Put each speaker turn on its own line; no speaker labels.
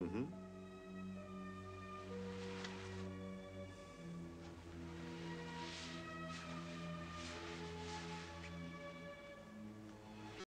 Mhm.